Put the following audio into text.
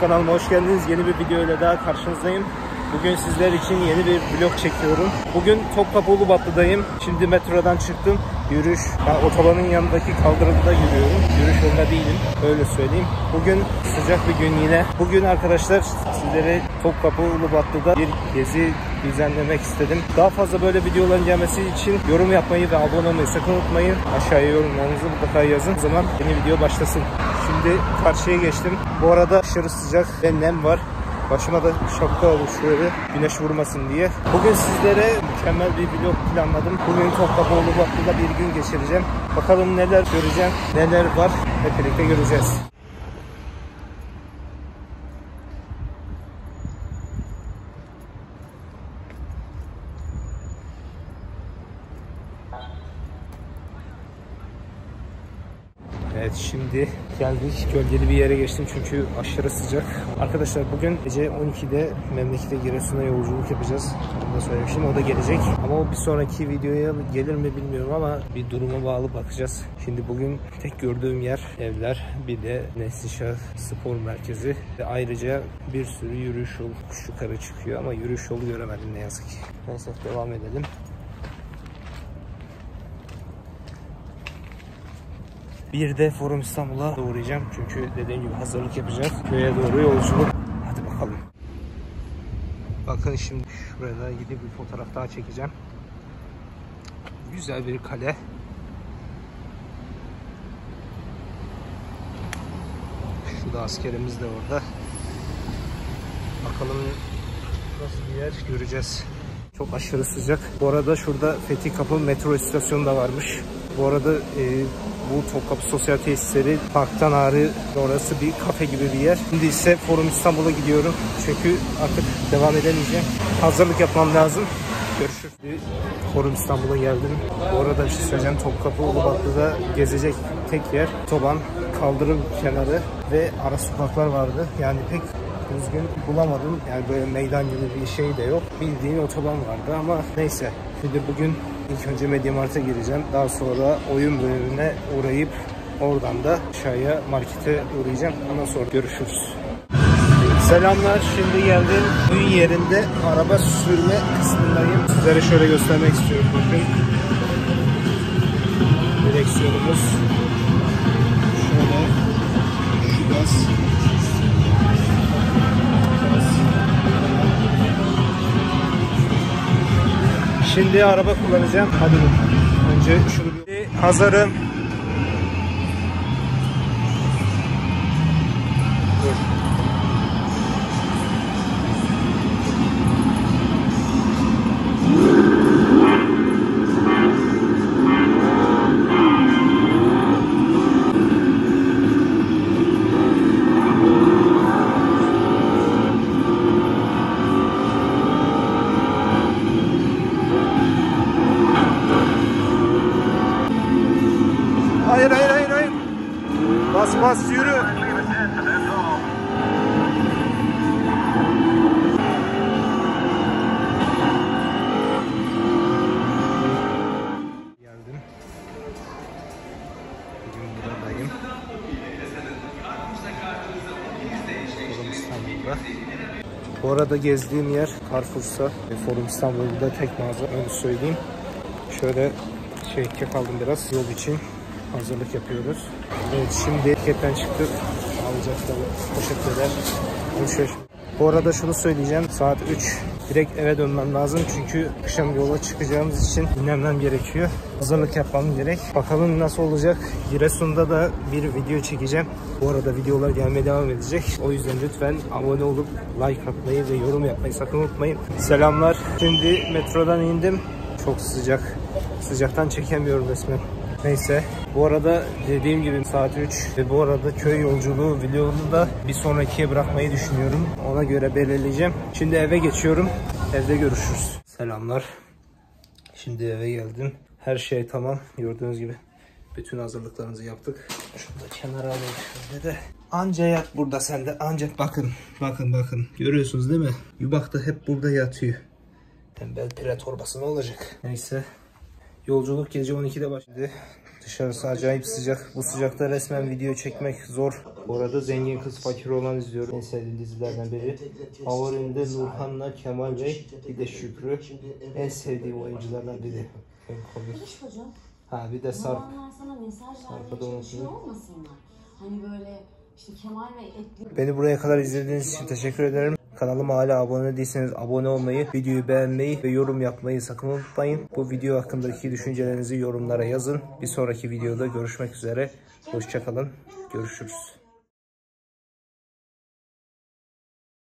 kanalıma hoş geldiniz. Yeni bir video ile daha karşınızdayım. Bugün sizler için yeni bir vlog çekiyorum. Bugün Topkapı Ulubatlı'dayım. Şimdi metrodan çıktım. Yürüyüş, ben otobanın yanındaki kaldırımda yürüyorum. Yürüyüş yolunda değilim. Öyle söyleyeyim. Bugün sıcak bir gün yine. Bugün arkadaşlar sizlere Topkapı Ulubatlı'da bir gezi düzenlemek istedim. Daha fazla böyle videoların gelmesi için yorum yapmayı ve abone olmayı sakın unutmayın. Aşağıya yorumlarınızı mutlaka yazın. O zaman yeni video başlasın. Şimdi karşıya geçtim. Bu arada aşırı sıcak ve nem var. Başıma da şapka aldım şöyle güneş vurmasın diye. Bugün sizlere mükemmel bir vlog planladım. Bugün Topkapı Ulubatlı'da bir gün geçireceğim. Bakalım neler göreceğim, neler var hep birlikte göreceğiz. Evet şimdi geldik gölgeli bir yere geçtim çünkü aşırı sıcak. Arkadaşlar bugün gece 12'de memlekete Giresun'a yolculuk yapacağız. Onu da söylemiştim o da gelecek. Ama o bir sonraki videoya gelir mi bilmiyorum ama bir duruma bağlı bakacağız. Şimdi bugün tek gördüğüm yer evler bir de Neslişah Spor Merkezi ve ayrıca bir sürü yürüyüş yolu yukarı çıkıyor ama yürüyüş yolu göremedim ne yazık ki. Neyse devam edelim. Bir de Forum İstanbul'a uğrayacağım. Çünkü dediğim gibi hazırlık yapacağız. Köye doğru yolculuk. Hadi bakalım. Bakın şimdi şurada gidip bir fotoğraf daha çekeceğim. Güzel bir kale. Şurada askerimiz de orada. Bakalım nasıl bir yer göreceğiz. Çok aşırı sıcak. Bu arada şurada Fethi Kapı metro istasyonu da varmış. Bu arada e, bu Topkapı Sosyal Tesisleri Parktan Ağrı orası bir kafe gibi bir yer. Şimdi ise Forum İstanbul'a gidiyorum. Çünkü artık devam edemeyeceğim. Hazırlık yapmam lazım. Görüşürüz. Forum İstanbul'a geldim. Bu arada bir şey söyleyeceğim. Topkapı Ulubatlı'da gezecek tek yer. Toban, kaldırım kenarı ve ara sokaklar vardı. Yani pek düzgün bulamadım. Yani böyle meydan gibi bir şey de yok. Bildiğin otoban vardı ama neyse. Şimdi bugün ilk önce Mediamarkt'a gireceğim. Daha sonra oyun bölümüne uğrayıp oradan da aşağıya markete uğrayacağım. Ondan sonra görüşürüz. Selamlar. Şimdi geldim. Oyun yerinde araba sürme kısmındayım. Sizlere şöyle göstermek istiyorum. Bakın. Direksiyonumuz. Şöyle. Şu gaz. Şimdi araba kullanacağım. Hadi. Önce şunu bir hazırım. Bas yürü. Geldim. Bugün buradayım. Forum İstanbul'da. Bu arada gezdiğim yer Carrefour'sa Forum İstanbul'da tek mağaza onu söyleyeyim. Şöyle şey kek aldım biraz yol için hazırlık yapıyoruz. Evet şimdi etiketten çıktık. Alacaklar poşetler. Alışveriş. Bu arada şunu söyleyeceğim. Saat 3. Direkt eve dönmem lazım. Çünkü akşam yola çıkacağımız için dinlenmem gerekiyor. Hazırlık yapmam gerek. Bakalım nasıl olacak. Giresun'da da bir video çekeceğim. Bu arada videolar gelmeye devam edecek. O yüzden lütfen abone olup like atmayı ve yorum yapmayı sakın unutmayın. Selamlar. Şimdi metrodan indim. Çok sıcak. Sıcaktan çekemiyorum resmen. Neyse. Bu arada dediğim gibi saat 3 ve bu arada köy yolculuğu vlogunu da bir sonrakiye bırakmayı düşünüyorum. Ona göre belirleyeceğim. Şimdi eve geçiyorum. Evde görüşürüz. Selamlar. Şimdi eve geldim. Her şey tamam. Gördüğünüz gibi bütün hazırlıklarımızı yaptık. Şunu da kenara alayım şöyle de. Anca yat burada sende. Anca bakın. Bakın bakın. Görüyorsunuz değil mi? Yubak da hep burada yatıyor. Tembel pire torbası ne olacak? Neyse. Yolculuk gece 12'de başladı. Dışarısı acayip sıcak. Bu sıcakta resmen video çekmek zor. Bu arada Zengin Kız Fakir Olan izliyorum. En sevdiğim dizilerden biri. Favorimde Nurhan'la Kemal Bey, bir de Şükrü. En sevdiğim oyunculardan biri. En komik. Ha bir de Sarp. Sarp'a da unutmayın. olmasınlar? Hani böyle işte Kemal ve Etli Beni buraya kadar izlediğiniz için teşekkür ederim. Kanalıma hala abone değilseniz abone olmayı, videoyu beğenmeyi ve yorum yapmayı sakın unutmayın. Bu video hakkındaki düşüncelerinizi yorumlara yazın. Bir sonraki videoda görüşmek üzere. Hoşçakalın. Görüşürüz.